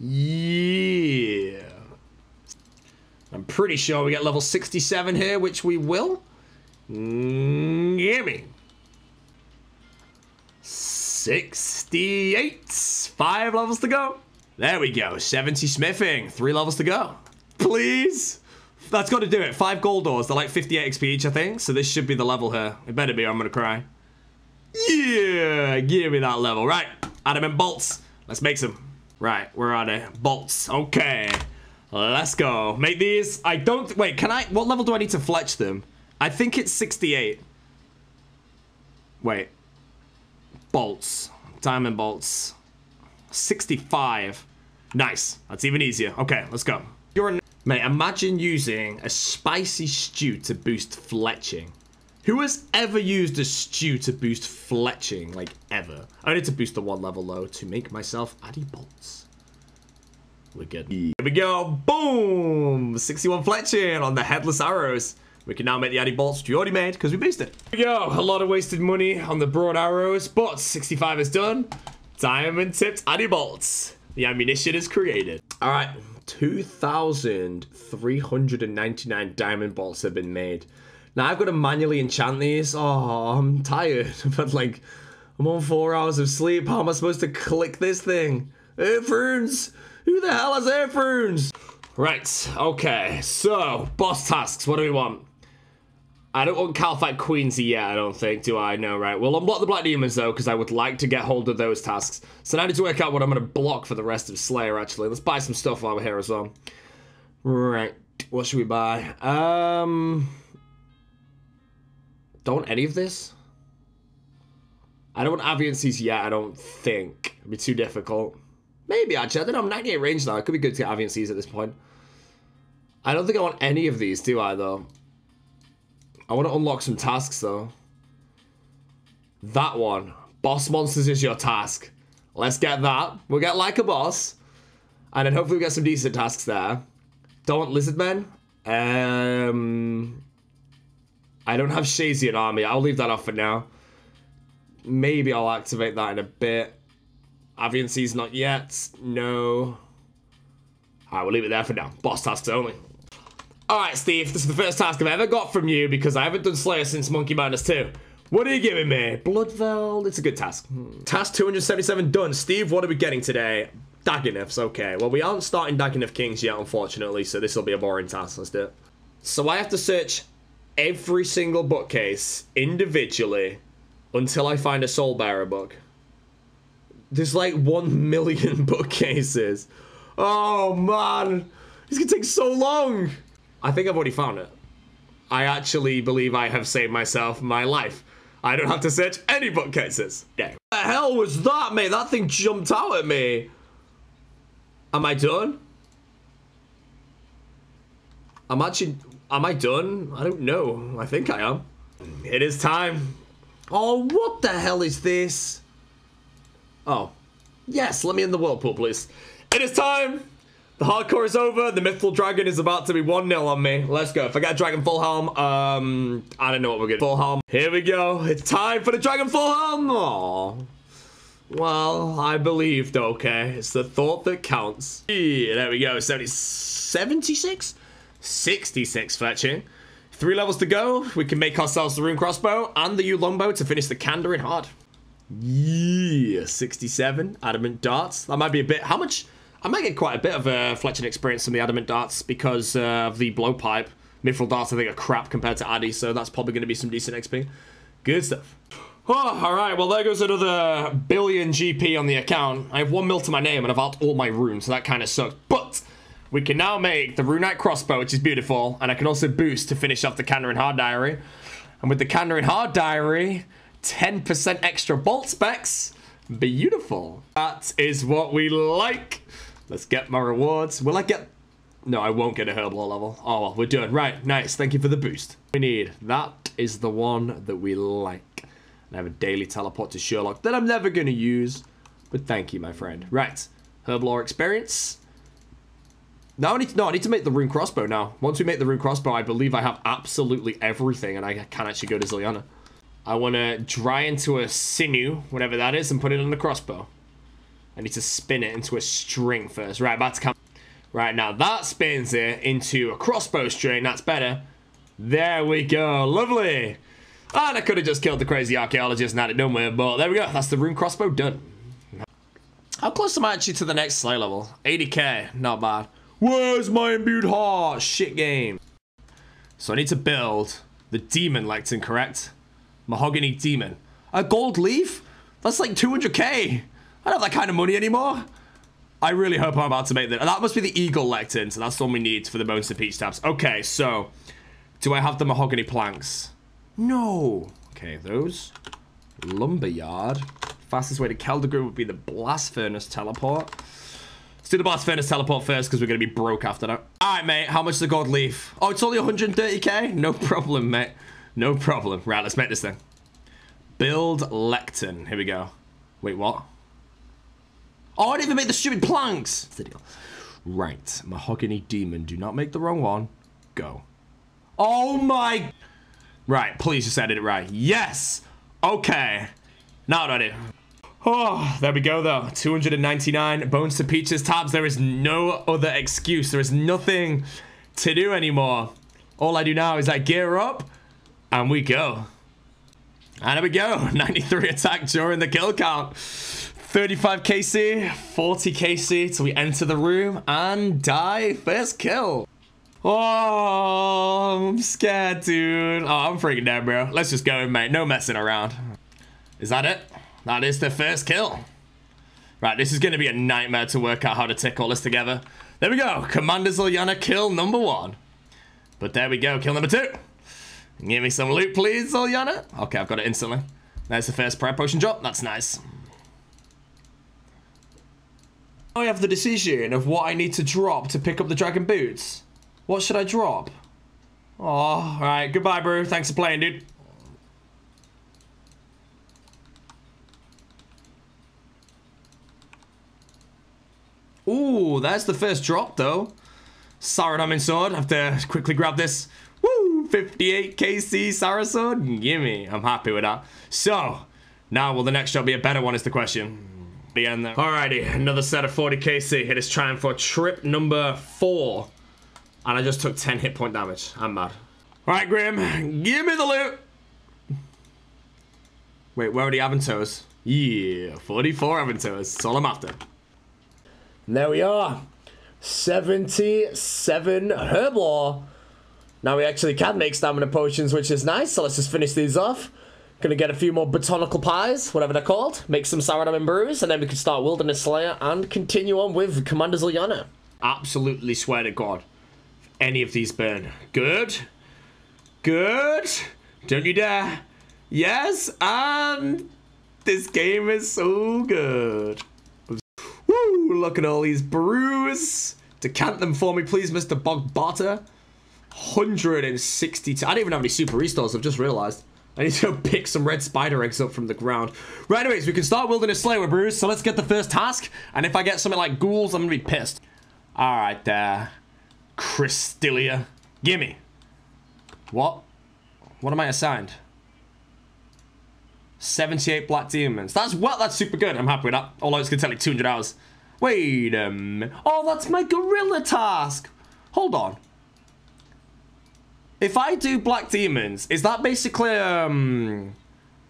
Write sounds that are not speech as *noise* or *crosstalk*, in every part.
Yeah. I'm pretty sure we get level 67 here, which we will. Mm, gimme. 68. Five levels to go. There we go. 70 smithing. Three levels to go. Please. That's got to do it. Five gold doors. They're like 58 XP each, I think. So this should be the level here. It better be I'm going to cry. Yeah. Give me that level. Right. Adamant bolts. Let's make some. Right. Where are they? Bolts. Okay. Let's go. Make these. I don't. Wait, can I? What level do I need to fletch them? I think it's 68. Wait. Bolts. Diamond bolts. 65. Nice. That's even easier. Okay, let's go. You're a... Mate, imagine using a spicy stew to boost fletching. Who has ever used a stew to boost fletching? Like, ever. I need to boost the one level, though, to make myself Addy bolts. We're good. Here we go. Boom! 61 fletching on the headless arrows. We can now make the Addy bolts, we already made because we boosted. Here we go. A lot of wasted money on the broad arrows, but 65 is done. Diamond tipped Addy bolts. The ammunition is created. All right, 2,399 diamond bolts have been made. Now I've got to manually enchant these. Oh, I'm tired. *laughs* but like, I'm on four hours of sleep. How am I supposed to click this thing? Airferns! Who the hell has airferns? Right, okay. So, boss tasks. What do we want? I don't want Kalphite Queensy yet, I don't think, do I? No, right. We'll unblock the Black Demons, though, because I would like to get hold of those tasks. So now I need to work out what I'm going to block for the rest of Slayer, actually. Let's buy some stuff while we're here as well. Right. What should we buy? Um... Don't any of this? I don't want Aviansies yet, I don't think. It'd be too difficult. Maybe, actually. I don't know. I'm 98 range now. It could be good to get Aviansies at this point. I don't think I want any of these, do I, though? I want to unlock some tasks, though. That one. Boss monsters is your task. Let's get that. We'll get like a boss. And then hopefully we get some decent tasks there. Don't lizard men. Um, I don't have Shazian army. I'll leave that off for now. Maybe I'll activate that in a bit. Aviansies not yet. No. Alright, we'll leave it there for now. Boss tasks only. Alright, Steve, this is the first task I've ever got from you because I haven't done Slayer since Monkey Madness 2. What are you giving me? Bloodveld? It's a good task. Hmm. Task 277 done. Steve, what are we getting today? Dagannoths, okay. Well, we aren't starting Dagannoth Kings yet, unfortunately, so this will be a boring task. Let's do it. So I have to search every single bookcase individually until I find a Soul Bearer book. There's like one million *laughs* bookcases. Oh, man. It's gonna take so long. I think I've already found it. I actually believe I have saved myself my life. I don't have to search any bookcases. Yeah. What the hell was that, mate? That thing jumped out at me. Am I done? I'm actually... Am I done? I don't know. I think I am. It is time. Oh, what the hell is this? Oh. Yes, let me in the whirlpool, please. It is time the hardcore is over. The Mithril Dragon is about to be 1-0 on me. Let's go. If I Dragon Full Helm, um, I don't know what we're getting. Full Helm. Here we go. It's time for the Dragon Full Helm. Aww. Well, I believed, okay. It's the thought that counts. Yeah, there we go. 70, 76? 66 fletching. Three levels to go. We can make ourselves the Rune Crossbow and the Longbow to finish the Kandarin Hard. Yeah, 67. Adamant Darts. That might be a bit... How much... I might get quite a bit of uh, fletching experience from the adamant darts because uh, of the blowpipe. Mithril darts I think are crap compared to Addy, so that's probably going to be some decent XP. Good stuff. Oh, alright, well there goes another billion GP on the account. I have one mil to my name and I've out all my runes, so that kind of sucks. But we can now make the Runite Crossbow, which is beautiful, and I can also boost to finish off the Kandarin Hard Diary. And with the Kandarin Hard Diary, 10% extra bolt specs. Beautiful. That is what we like. Let's get my rewards. Will I get... No, I won't get a Herblore level. Oh, well, we're done. Right, nice. Thank you for the boost. We need. That is the one that we like. I have a daily teleport to Sherlock that I'm never going to use. But thank you, my friend. Right. Herblore experience. Now I need to, no, I need to make the rune crossbow now. Once we make the rune crossbow, I believe I have absolutely everything and I can actually go to Zilyana. I want to dry into a sinew, whatever that is, and put it on the crossbow. I need to spin it into a string first. Right, back to. Right, now that spins it into a crossbow string. That's better. There we go. Lovely. And I could have just killed the crazy archaeologist and had it done with, but there we go. That's the rune crossbow done. How close am I actually to the next slay level? 80k. Not bad. Where's my imbued heart? Shit game. So I need to build the demon lectern, correct? Mahogany demon. A gold leaf? That's like 200k. I don't have that kind of money anymore. I really hope I'm about to make that. That must be the eagle lectern, so that's one we need for the bones peach tabs. Okay, so do I have the mahogany planks? No. Okay, those. Lumberyard. Fastest way to Keldagrim would be the blast furnace teleport. Let's do the blast furnace teleport first because we're going to be broke after that. All right, mate. How much is the gold leaf? Oh, it's only 130k? No problem, mate. No problem. Right, let's make this thing. Build lectern. Here we go. Wait, what? Oh, I didn't even make the stupid planks. That's the deal. Right. Mahogany demon. Do not make the wrong one. Go. Oh my... Right, please just edit it right. Yes! Okay. Now do? Oh, there we go though. 299 bones to peaches tabs. There is no other excuse. There is nothing to do anymore. All I do now is I gear up and we go. And there we go. *laughs* 93 attack during the kill count. 35 KC, 40 KC till we enter the room and die. First kill. Oh, I'm scared, dude. Oh, I'm freaking dead, bro. Let's just go, mate. No messing around. Is that it? That is the first kill. Right, this is going to be a nightmare to work out how to tick all this together. There we go. Commander Zilyana kill number one. But there we go. Kill number two. Give me some loot, please, Zilyana. Okay, I've got it instantly. There's the first prayer potion drop. That's nice. I have the decision of what I need to drop to pick up the dragon boots. What should I drop? Oh, alright. Goodbye, bro. Thanks for playing, dude. Ooh, that's the first drop, though. Saradomin sword. I have to quickly grab this. Woo! 58 KC Sarah sword. Gimme. I'm happy with that. So, now will the next drop be a better one is the question. The end there. Alrighty, another set of 40 KC. It is time for trip number four. And I just took 10 hit point damage. I'm mad. Alright, Grim. Give me the loot. Wait, where are the Avantoes? Yeah, 44 Avantoes. That's all I'm after. There we are. 77 Herblore. Now we actually can make stamina potions, which is nice. So let's just finish these off. Gonna get a few more botanical pies, whatever they're called. Make some Saradomin brews, and then we can start Wilderness Slayer and continue on with Commander Zilyana. Absolutely swear to God. Any of these burn. Good. Good. Don't you dare. Yes, and this game is so good. Look at all these brews. Decant them for me, please, Mr. Bob Barter. 160. I don't even have any super restores, I've just realized. I need to go *laughs* pick some red spider eggs up from the ground. Right, anyways, we can start Wilderness Slayer brews, so let's get the first task. And if I get something like ghouls, I'm gonna be pissed. Alright, there. Uh, Krystilia. Gimme. What? What am I assigned? 78 black demons. That's well, that's super good. I'm happy with that. Although it's gonna take like 200 hours. Wait a minute. Oh, that's my gorilla task. Hold on. If I do black demons, is that basically um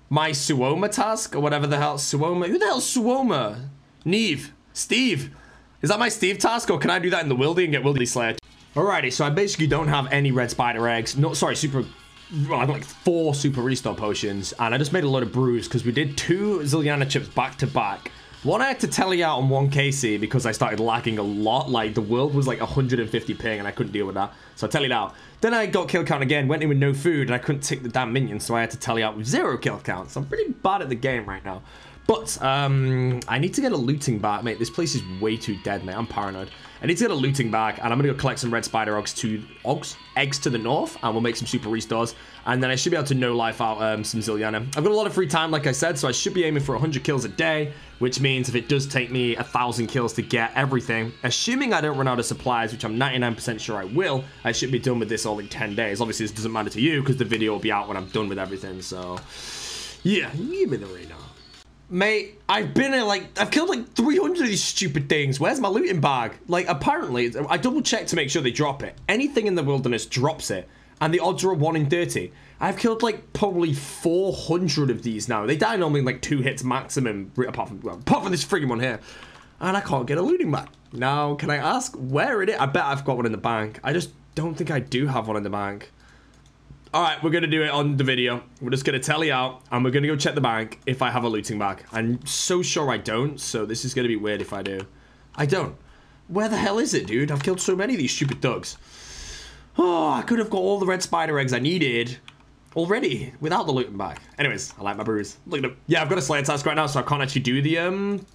my Suoma task or whatever the hell Suoma? Who the hell Suoma? Nieve. Steve. Is that my Steve task or can I do that in the Wildy and get Wildy Slayer? Alrighty, so I basically don't have any red spider eggs. No, sorry, super I got like four super restore potions, and I just made a lot of brews because we did two Zilyana chips back to back. One I had to tally out on 1 KC because I started lagging a lot. Like the world was like 150 ping and I couldn't deal with that. So I tallied out. Then I got kill count again, went in with no food and I couldn't take the damn minions. So I had to tally out with zero kill count. So I'm pretty bad at the game right now. But um, I need to get a looting bag, mate. This place is way too dead, mate. I'm paranoid. I need to get a looting bag, and I'm gonna go collect some red spider eggs to eggs, eggs to the north, and we'll make some super restores. And then I should be able to no life out um, some Zilyana. I've got a lot of free time, like I said, so I should be aiming for 100 kills a day, which means if it does take me a thousand kills to get everything, assuming I don't run out of supplies, which I'm 99% sure I will, I should be done with this all in 10 days. Obviously, this doesn't matter to you because the video will be out when I'm done with everything. So, yeah, give me the radar. Mate, I've been in like, I've killed like 300 of these stupid things. Where's my looting bag? Like, apparently, I double checked to make sure they drop it. Anything in the wilderness drops it. And the odds are 1 in 30. I've killed like probably 400 of these now. They die normally in like two hits maximum, apart from, well, apart from this frigging one here. And I can't get a looting bag. Now, can I ask where it is? I bet I've got one in the bank. I just don't think I do have one in the bank. All right, we're going to do it on the video. We're just going to tally out, and we're going to go check the bank if I have a looting bag. I'm so sure I don't, so this is going to be weird if I do. I don't. Where the hell is it, dude? I've killed so many of these stupid thugs. Oh, I could have got all the red spider eggs I needed already without the looting bag. Anyways, I like my brews. Look at them. Yeah, I've got a slayer task right now, so I can't actually do the um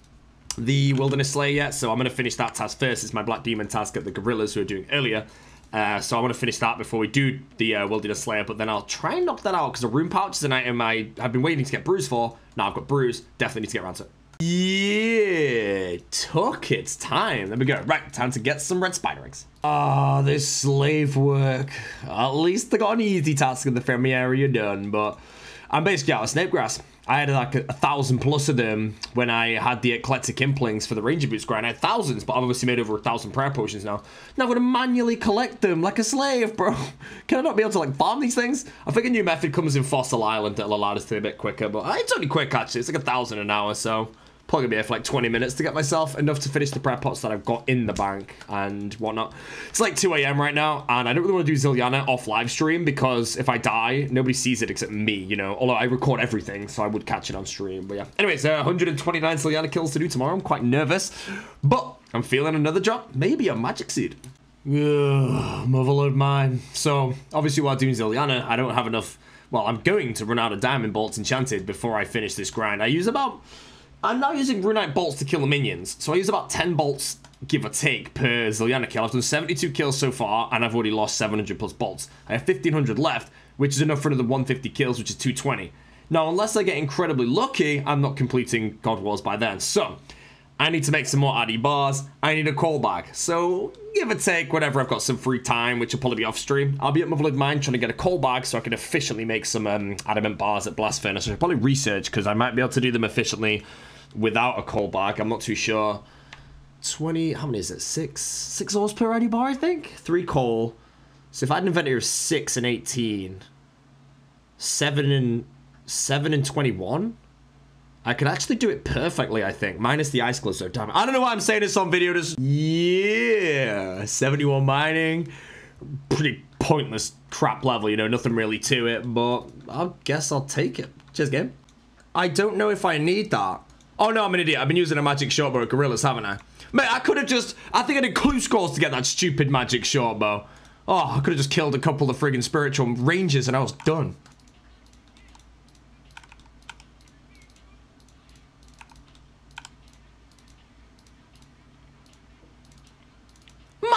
the wilderness slayer yet. So I'm going to finish that task first. It's my black demon task at the gorillas who are doing earlier. Uh, so I want to finish that before we do the uh, Wilderness Slayer, but then I'll try and knock that out because a rune pouch is an item I have been waiting to get brews for. Now I've got brews, definitely need to get around to it. Yeah, took its time. There we go. Right, time to get some red spider eggs. Ah, oh, this slave work. At least I got an easy task in the friendly area done, but I'm basically out of snape grass. I had like a, a, thousand plus of them when I had the eclectic implings for the ranger boots grind. I had thousands, but I've obviously made over a thousand prayer potions now. Now I'm gonna manually collect them like a slave, bro. *laughs* Can I not be able to like farm these things? I think a new method comes in Fossil Island that'll allow us to be a bit quicker, but it's only quick actually. It's like a thousand an hour, so Probably gonna be here for like 20 minutes to get myself enough to finish the prep pots that I've got in the bank and whatnot. It's like 2 a.m. right now, and I don't really want to do Zilyana off live stream because if I die, nobody sees it except me, you know. Although I record everything, so I would catch it on stream. But yeah. Anyways, uh, 129 Zilyana kills to do tomorrow. I'm quite nervous, but I'm feeling another drop. Maybe a magic seed. Ugh, motherlode mine. So obviously, while doing Zilyana, I don't have enough. Well, I'm going to run out of diamond bolts enchanted before I finish this grind. I use about I'm now using Runite bolts to kill the minions, so I use about 10 bolts, give or take, per Zilyana kill. I've done 72 kills so far, and I've already lost 700 plus bolts. I have 1500 left, which is enough for another 150 kills, which is 220. Now, unless I get incredibly lucky, I'm not completing God Wars by then. So, I need to make some more Addy bars. I need a coal bag. So, give or take, whatever, I've got some free time, which will probably be off stream. I'll be at Motherlode Mine trying to get a coal bag so I can efficiently make some um, adamant bars at Blast Furnace. I should probably research because I might be able to do them efficiently without a coal bag. I'm not too sure. 20, how many is it? Six, six ores per ready bar, I think? Three coal. So if I had an inventory of six and 18, seven and, seven and 21, I could actually do it perfectly, I think. Minus the ice gloves, so damn it. I don't know why I'm saying this on video, just, yeah, 71 mining. Pretty pointless crap level, you know, nothing really to it, but I guess I'll take it. Cheers, game. I don't know if I need that. Oh no, I'm an idiot. I've been using a magic short bow at Gorillas, haven't I? Mate, I could have just... I think I did clue scores to get that stupid magic short bow. Oh, I could have just killed a couple of friggin' spiritual rangers and I was done.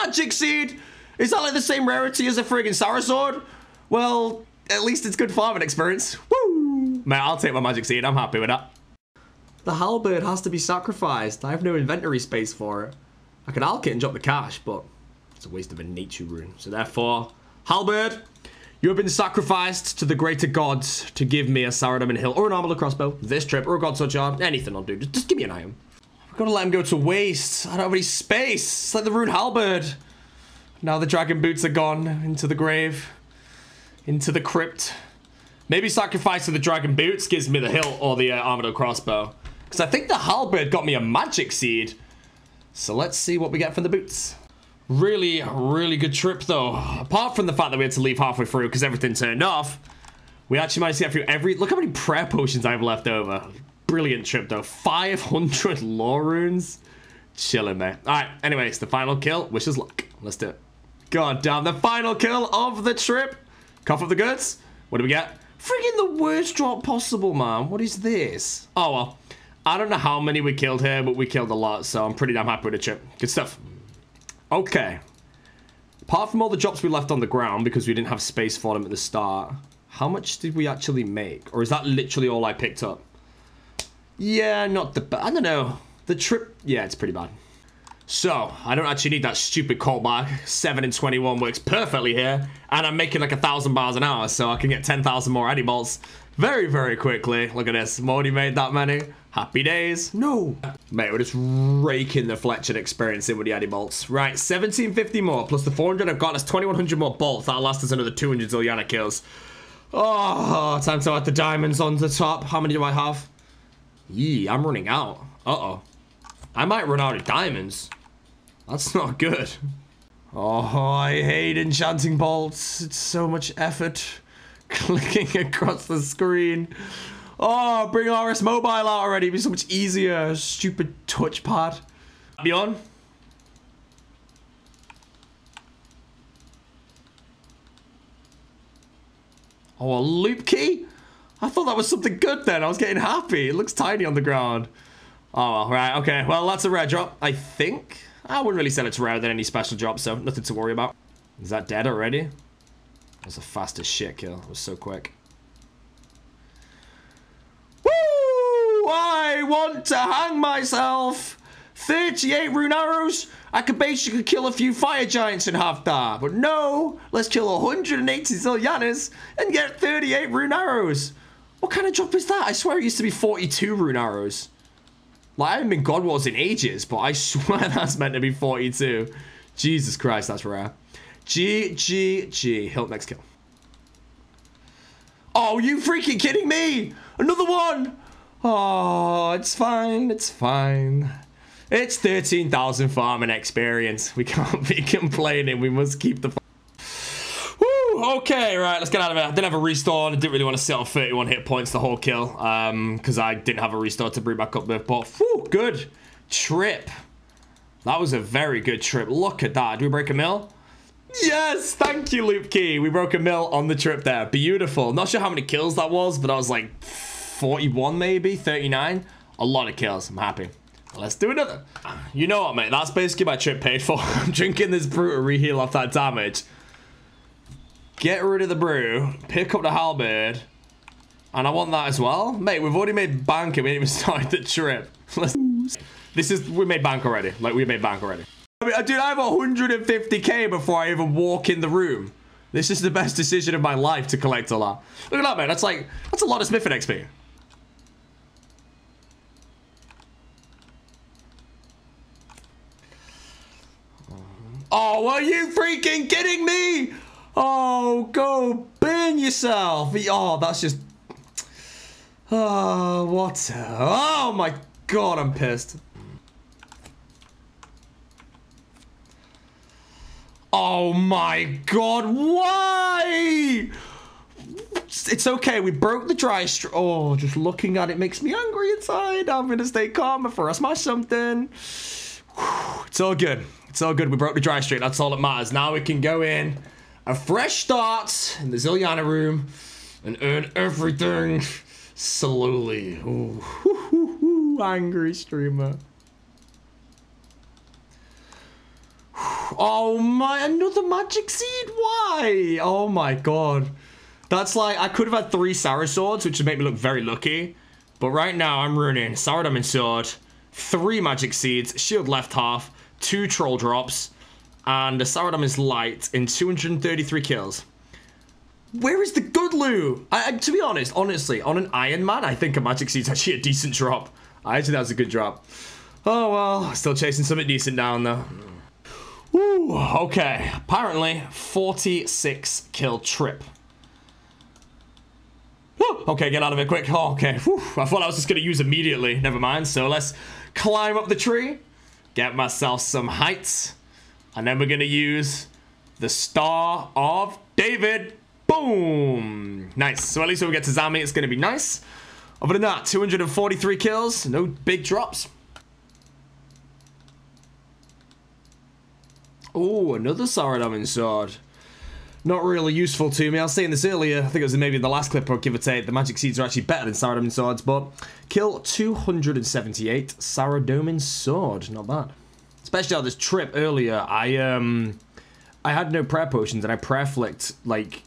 Magic Seed! Is that like the same rarity as a friggin' Sour Sword? Well, at least it's good farming experience. Woo! Man, I'll take my Magic Seed. I'm happy with that. The halberd has to be sacrificed. I have no inventory space for it. I could alk it and drop the cash, but it's a waste of a nature rune. So therefore, halberd, you have been sacrificed to the greater gods to give me a Saradomin hilt or an Armadyl crossbow, this trip, or a god such art, anything I'll do. Just, just give me an item. I've got to let him go to waste. I don't have any space. It's like the rune halberd. Now the dragon boots are gone into the grave, into the crypt. Maybe sacrificing the dragon boots gives me the hilt or the uh, Armadyl crossbow. Because I think the halberd got me a magic seed. So let's see what we get from the boots. Really, really good trip though. Apart from the fact that we had to leave halfway through because everything turned off. We actually managed to get through every... Look how many prayer potions I have left over. Brilliant trip though. 500 law *laughs* runes. Chilling, mate. Alright, anyways, the final kill. Wish us luck. Let's do it. God damn, the final kill of the trip. Cough of the goods. What do we get? Freaking the worst drop possible, man. What is this? Oh, well. I don't know how many we killed here, but we killed a lot, so I'm pretty damn happy with the chip. Good stuff. Okay. Apart from all the drops we left on the ground, because we didn't have space for them at the start, how much did we actually make? Or is that literally all I picked up? Yeah, not the. I don't know. The trip, yeah, it's pretty bad. So, I don't actually need that stupid callback. 7 and 21 works perfectly here. And I'm making like a thousand bars an hour, so I can get 10,000 more Addy bolts. very, very quickly. Look at this. I'm already made that many. Happy days. No. Mate, we're just raking the Fletcher experience in with the Addy bolts. Right, 1750 more plus the 400 I've got us 2100 more bolts. That'll last us another 200 Zilyana kills. Oh, time to add the diamonds on the top. How many do I have? Yee, I'm running out. Uh-oh. I might run out of diamonds. That's not good. Oh, I hate enchanting bolts. It's so much effort *laughs* clicking across the screen. Oh, bring RS Mobile out already. It'd be so much easier. Stupid touchpad. Be on. Oh, a loop key? I thought that was something good then. I was getting happy. It looks tiny on the ground. Oh, well, right. Okay. Well, that's a rare drop, I think. I wouldn't really say it's rarer than any special drop, so nothing to worry about. Is that dead already? That's a fast as shit kill. It was so quick. Woo! I want to hang myself! 38 rune arrows? I could basically kill a few fire giants in half that. But no, let's kill 180 Zilyanas and get 38 rune arrows. What kind of drop is that? I swear it used to be 42 rune arrows. Like, I haven't been God Wars in ages, but I *laughs* swear that's meant to be 42. Jesus Christ, that's rare. G, G, G. Hilt next kill. Oh, you freaking kidding me? Another one! Oh, it's fine, it's fine. It's 13,000 farming experience. We can't *laughs* be complaining. We must keep the... Okay, right, let's get out of it. I didn't have a restore. I didn't really want to sit on 31 hit points the whole kill. Um, because I didn't have a restore to bring back up with. But, whew, good. Trip. That was a very good trip. Look at that. Do we break a mill? Yes, thank you, Loop Key. We broke a mill on the trip there. Beautiful. Not sure how many kills that was, but I was like 41 maybe, 39. A lot of kills. I'm happy. Let's do another. You know what, mate? That's basically my trip paid for. *laughs* I'm drinking this brew to reheal off that damage. Get rid of the brew. Pick up the halberd. And I want that as well. Mate, we've already made bank and we didn't even *laughs* started the trip. Let's... This is... We made bank already. Like, we made bank already. I mean, dude, I have 150k before I even walk in the room. This is the best decision of my life to collect a lot. Look at that, man. That's like... That's a lot of smithing XP. Oh, are you freaking kidding me? Oh, go burn yourself. Oh, that's just... Oh, what? Oh, my God, I'm pissed. Oh, my God, why? It's okay, we broke the dry straw. Oh, just looking at it makes me angry inside. I'm to stay calm for us, my something. It's all good. All good. We broke the dry streak. That's all that matters. Now we can go in, a fresh start in the Zilyana room, and earn everything slowly. Ooh, *laughs* angry streamer. Oh my, another magic seed? Why? Oh my god. That's like, I could have had three Sarah swords, which would make me look very lucky. But right now, I'm running Sour Diamond Sword, three magic seeds, shield left half, two troll drops, and the Saradam is light in 233 kills. Where is the good loot? I, I, to be honest, honestly, on an Iron Man, I think a Magic Seed's actually a decent drop. I actually that's a good drop. Oh well, still chasing something decent down though. Ooh, okay. Apparently, 46 kill trip. okay, get out of it quick. Oh, okay. Whew. I thought I was just going to use immediately. Never mind. So let's climb up the tree get myself some heights, and then we're gonna use the Star of David. Boom! Nice. So at least when we get to Zami, it's gonna be nice. Other than that, 243 kills, no big drops. Oh, another Saradomin sword not really useful to me. I was saying this earlier, I think it was maybe in the last clip or give or take, the magic seeds are actually better than Saradomin swords, but kill 278 Saradomin sword, not bad. Especially on this trip earlier, I um I had no prayer potions and I prayer flicked like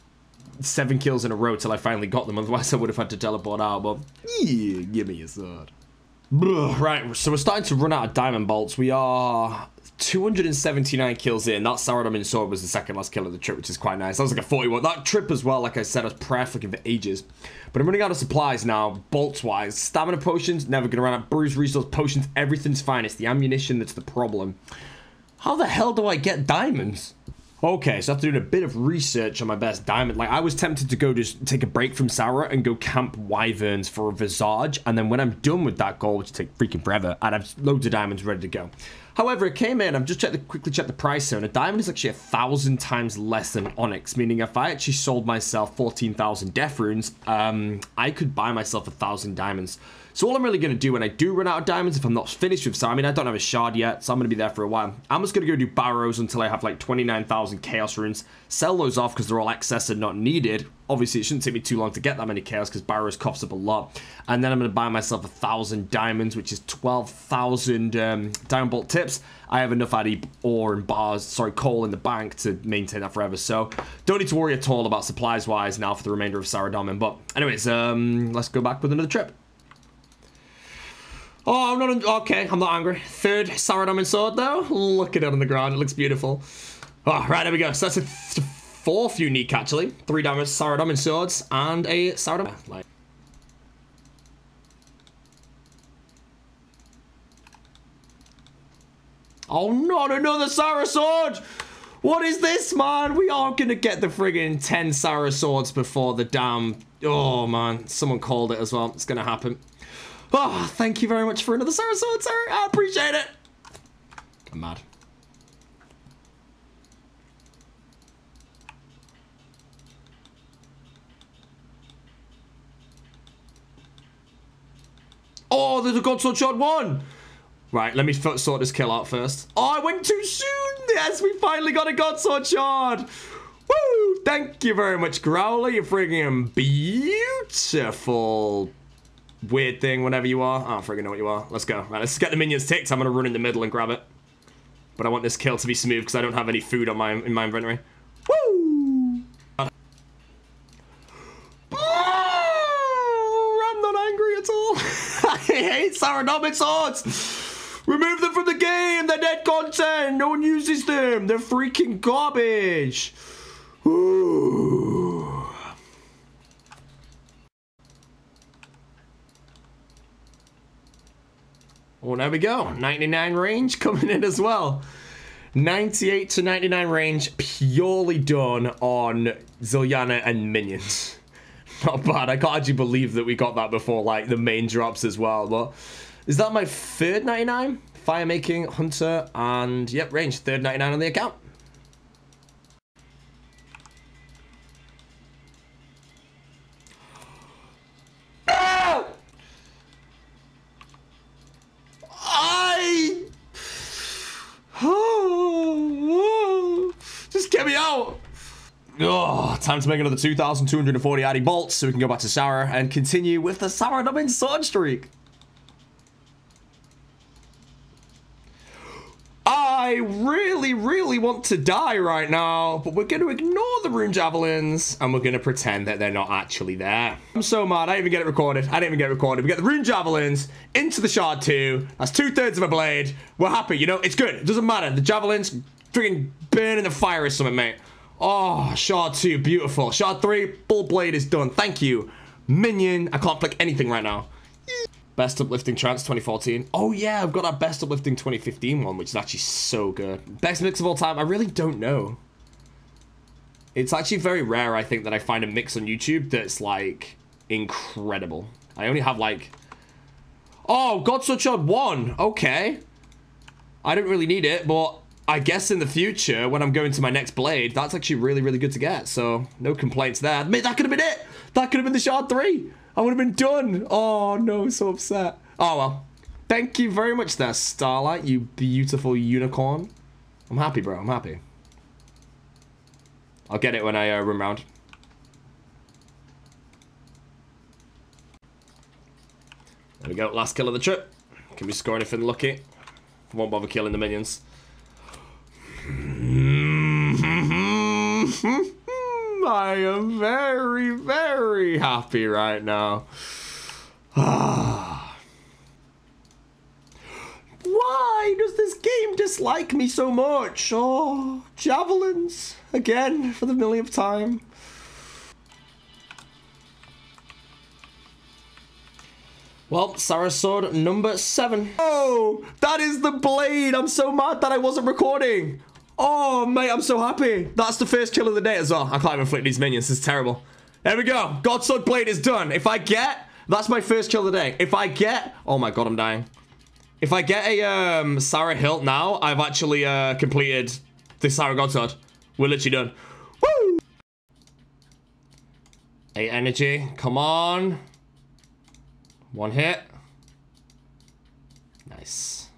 seven kills in a row till I finally got them, *laughs* otherwise I would have had to teleport out, but yeah, give me a sword. Right, so we're starting to run out of diamond bolts. We are 279 kills in. That Saradomin sword was the second last kill of the trip, which is quite nice. That was like a 41. That trip as well, like I said, I was prayerfully for ages. But I'm running out of supplies now, bolts-wise. Stamina potions, never gonna run out. Brews resource potions, everything's fine. It's the ammunition that's the problem. How the hell do I get diamonds? Okay, so after doing a bit of research on my best diamond, like I was tempted to go just take a break from Sarah and go camp Wyverns for a Visage, and then when I'm done with that goal, which take freaking forever, I'd have loads of diamonds ready to go. However, it came in, I've just checked the, quickly checked the price here, and a diamond is actually a thousand times less than Onyx, meaning if I actually sold myself 14,000 death runes, um, I could buy myself a thousand diamonds. So all I'm really going to do when I do run out of diamonds, if I'm not finished with some, I don't have a shard yet, so I'm going to be there for a while. I'm just going to go do barrows until I have like 29,000 chaos runes, sell those off because they're all excess and not needed. Obviously, it shouldn't take me too long to get that many chaos because barrows cost up a lot. And then I'm going to buy myself a thousand diamonds, which is 12,000 um, diamond bolt tips. I have enough addy ore and bars, sorry, coal in the bank to maintain that forever. So don't need to worry at all about supplies wise now for the remainder of Saradomin. But anyways, um, let's go back with another trip. Oh, I'm not... Okay, I'm not angry. Third Saradomin sword, though. Look at it on the ground. It looks beautiful. Oh, right, there we go. So that's a th fourth unique, actually. Three damage Saradomin swords and a Saradomin... Like, Oh, not another Sarah sword! What is this, man? We are to get the friggin' 10 Sarah swords before the damn... Oh, man. Someone called it as well. It's to happen. Oh, thank you very much for another Sarah sword, sir. I appreciate it. I'm mad. Oh, there's a God Sword Shard 1! Right, let me sort this kill out first. Oh, I went too soon! Yes, we finally got a God Sword Shard! Woo! Thank you very much, Growler. You're friggin' beautiful weird thing, whatever you are. I don't friggin' know what you are. Let's go. Right, let's get the minions ticked. I'm gonna run in the middle and grab it. But I want this kill to be smooth because I don't have any food on my in my inventory. Woo! Oh, I'm not angry at all. *laughs* I hate Saradomin swords! Remove them from the game! They're dead content! No one uses them! They're freaking garbage! Ooh. Well, there we go. 99 range *laughs* coming in as well. 98 to 99 range purely done on Zilyana and minions. *laughs* Not bad. I can't actually believe that we got that before, like, the main drops as well. But is that my third 99? Fire making, hunter, and yep, range. Third 99 on the account. Oh, time to make another 2,240 addy bolts so we can go back to Sarah and continue with the Saradomin sword streak. I really, really want to die right now, but we're going to ignore the rune javelins and we're going to pretend that they're not actually there. I'm so mad. I didn't even get it recorded. I didn't even get it recorded. We get the rune javelins into the shard two. That's two thirds of a blade. We're happy. You know, it's good. It doesn't matter. The javelins freaking burn in the fire or something, mate. Oh, shard two, beautiful. Shard three, full blade is done. Thank you. Minion. I can't click anything right now. Best Uplifting Trance 2014. Oh yeah, I've got that Best Uplifting 2015 one, which is actually so good. Best mix of all time, I really don't know. It's actually very rare, I think, that I find a mix on YouTube that's, like, incredible. I only have, like... Oh, Godsword Shard 1. Okay. I don't really need it, but I guess in the future, when I'm going to my next blade, that's actually really, really good to get. So, no complaints there. Mate, that could have been it. That could have been the Shard 3. I would have been done. Oh, no, so upset. Oh, well. Thank you very much there, Starlight, you beautiful unicorn. I'm happy, bro. I'm happy. I'll get it when I uh, run round. There we go. Last kill of the trip. Can we score anything lucky? Won't bother killing the minions. Mm-hmm. *laughs* I am very, very happy right now. *sighs* Why does this game dislike me so much? Oh, javelins. Again, for the millionth time. Well, Sarasword number seven. Oh, that is the blade. I'm so mad that I wasn't recording. Oh, mate, I'm so happy. That's the first kill of the day as well. I can't even flick these minions. This is terrible. There we go. God Sword Blade is done. If I get... That's my first kill of the day. If I get... Oh my god, I'm dying. If I get a um, Sarah hilt now, I've actually uh, completed the Sarah Godsword. We're literally done. Woo! Eight energy. Come on. One hit. Nice.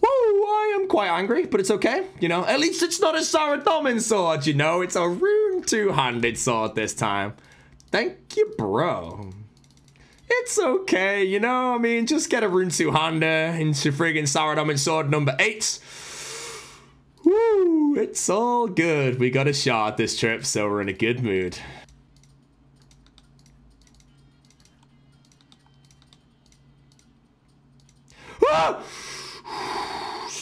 Woo! I am quite angry, but it's okay. You know, at least it's not a Saradomin sword, you know. It's a rune two-handed sword this time. Thank you, bro. It's okay, you know, I mean, just get a rune two-hander into friggin' Saradomin sword number eight. Woo, it's all good. We got a shot this trip, so we're in a good mood. Ah!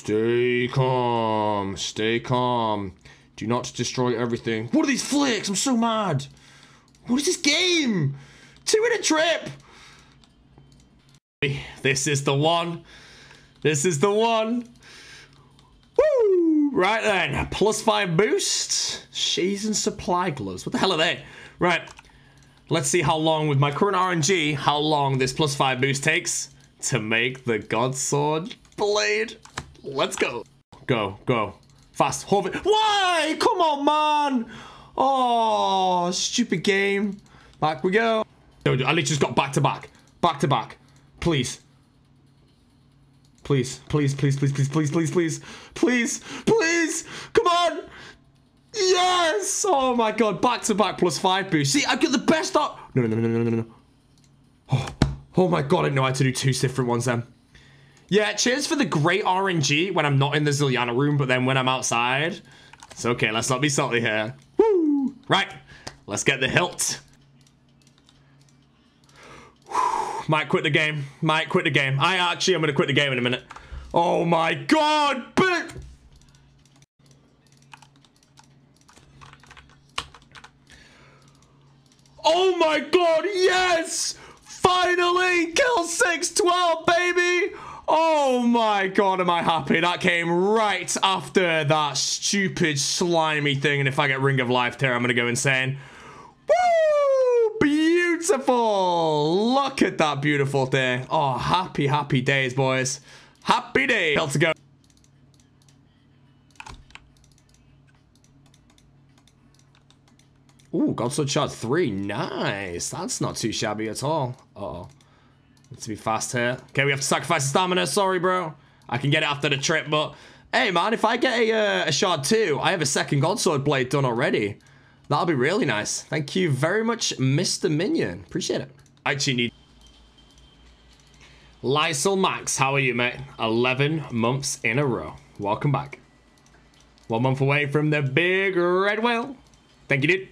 Stay calm, stay calm. Do not destroy everything. What are these flicks? I'm so mad. What is this game? Two in a trip. This is the one. This is the one. Woo! Right then, plus five boost. And supply gloves. What the hell are they? Right. Let's see how long, with my current RNG, how long this plus five boost takes to make the God Sword blade. Let's go. Go, go. Fast, hold it. Why? Come on, man. Oh, stupid game. Back we go. I literally just got back to back. Back to back. Please. Please, please, please, please, please, please, please, please, please, please, come on! Yes! Oh my god, back to back plus five boost. See, I get the best up. No, no, no, no, no, no, no. Oh, oh my god, I know I had to do two different ones then. Yeah, cheers for the great RNG when I'm not in the Zilyana room, but then when I'm outside. It's okay, let's not be salty here. Woo! Right, let's get the hilt. *sighs* Might quit the game. Might quit the game. I actually am going to quit the game in a minute. Oh my god! But... Oh my god, yes! Finally! Kill 612, baby! Oh my god, am I happy. That came right after that stupid slimy thing. And if I get Ring of Life here, I'm going to go insane. Woo! Beautiful! Look at that beautiful thing. Oh, happy, happy days, boys. Happy days. Hell to go. Ooh, Godsword Shard 3. Nice. That's not too shabby at all. Uh oh Let's be fast here. Okay, we have to sacrifice the stamina. Sorry, bro. I can get it after the trip, but... Hey, man, if I get a, uh, a Shard 2, I have a second Godsword Blade done already. That'll be really nice. Thank you very much, Mr. Minion. Appreciate it. I actually need... Lysel Max, how are you, mate? 11 months in a row. Welcome back. One month away from the big red whale. Thank you, dude.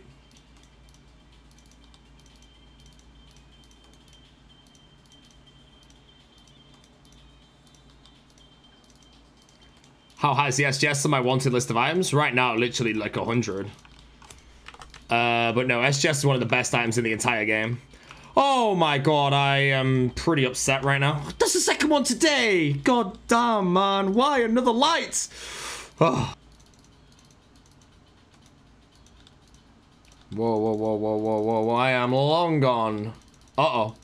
How high is the SGS on my wanted list of items? Right now, literally like 100. Uh, but no, SGS is one of the best items in the entire game. Oh my god, I am pretty upset right now. That's the second one today! God damn, man. Why another light? Oh. Whoa, whoa, whoa, whoa, whoa, whoa, whoa. I am long gone. Uh-oh.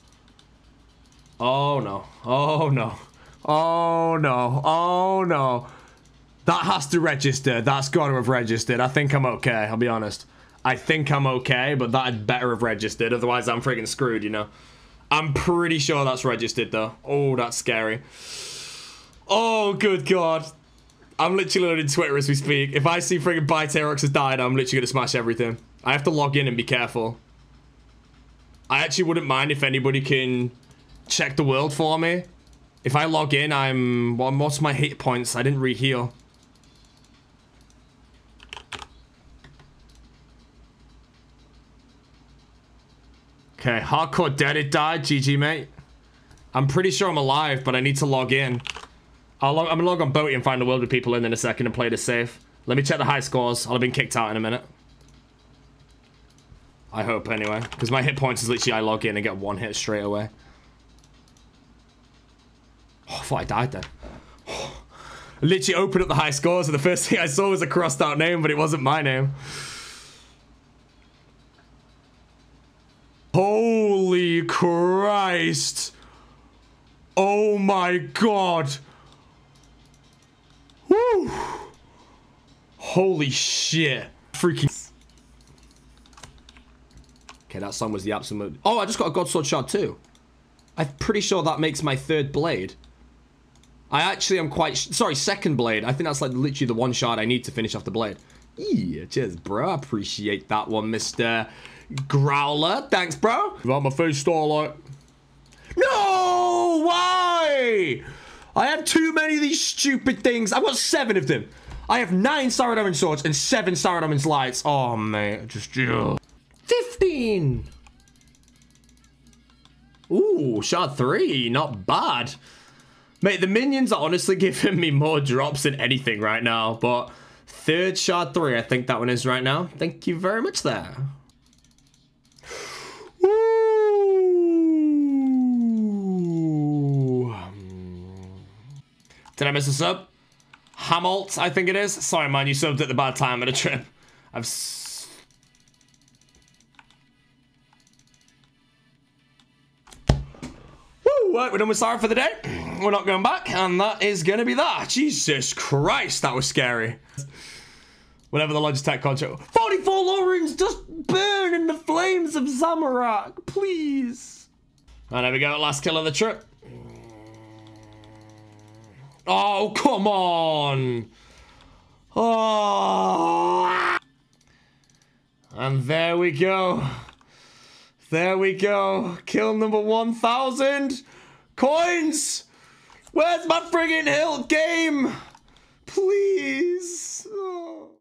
Oh, no. Oh, no. Oh, no. Oh, no. That has to register. That's got to have registered. I think I'm okay, I'll be honest. I think I'm okay, but that had better have registered. Otherwise, I'm freaking screwed, you know? I'm pretty sure that's registered, though. Oh, that's scary. Oh, good God. I'm literally loading Twitter as we speak. If I see freaking Biterox has died, I'm literally going to smash everything. I have to log in and be careful. I actually wouldn't mind if anybody can check the world for me. If I log in, I'm... Well, what's my hit points? I didn't re-heal. Okay, hardcore dead it died. GG, mate. I'm pretty sure I'm alive, but I need to log in. I'll log, I'm gonna log on Boaty and find a world with people in in a second and play this safe. Let me check the high scores. I'll have been kicked out in a minute. I hope anyway, because my hit points is literally I log in and get one hit straight away. Oh, I thought I died then. I *sighs* literally opened up the high scores and the first thing I saw was a crossed out name, but it wasn't my name. Holy Christ. Oh my god. Woo. Holy shit. Freaking. Okay, that song was the absolute. Oh, I just got a God Sword Shard too. I'm pretty sure that makes my third blade. I actually am quite. Sorry, second blade. I think that's like literally the one shard I need to finish off the blade. Yeah, cheers, bro. I appreciate that one, Mr. Growler. Thanks, bro. Without my face starlight. No! Why? I have too many of these stupid things. I've got seven of them. I have nine Saradomin swords and seven Saradomin's lights. Oh, man. Just, ugh. 15. Ooh, shard three. Not bad. Mate, the minions are honestly *laughs* giving me more drops than anything right now. But third shard three, I think that one is right now. Thank you very much there. Did I miss a sub? Hamalt, I think it is. Sorry, man, you subbed at the bad time of the trip. I've... Woo, we're done with Sara for the day. We're not going back, and that is going to be that. Jesus Christ, that was scary. Whatever the Logitech contract. 44 Lorens just burn in the flames of Zamorak, please. And there we go, last kill of the trip. Oh, come on. Oh. And there we go. There we go. Kill number 1000. Coins. Where's my friggin' hill game? Please. Oh.